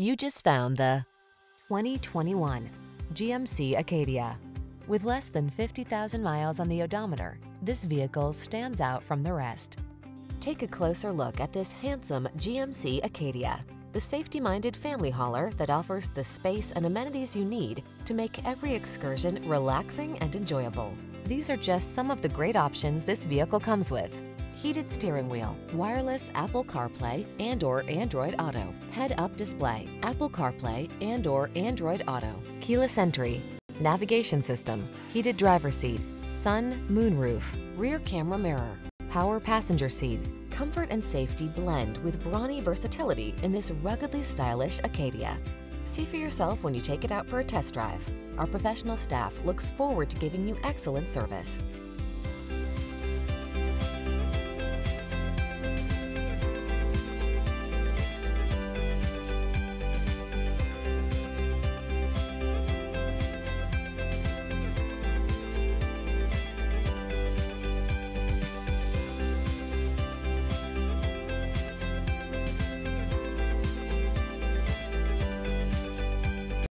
You just found the 2021 GMC Acadia. With less than 50,000 miles on the odometer, this vehicle stands out from the rest. Take a closer look at this handsome GMC Acadia, the safety-minded family hauler that offers the space and amenities you need to make every excursion relaxing and enjoyable. These are just some of the great options this vehicle comes with heated steering wheel, wireless Apple CarPlay and or Android Auto, head-up display, Apple CarPlay and or Android Auto, keyless entry, navigation system, heated driver seat, sun, moonroof, rear camera mirror, power passenger seat. Comfort and safety blend with brawny versatility in this ruggedly stylish Acadia. See for yourself when you take it out for a test drive. Our professional staff looks forward to giving you excellent service.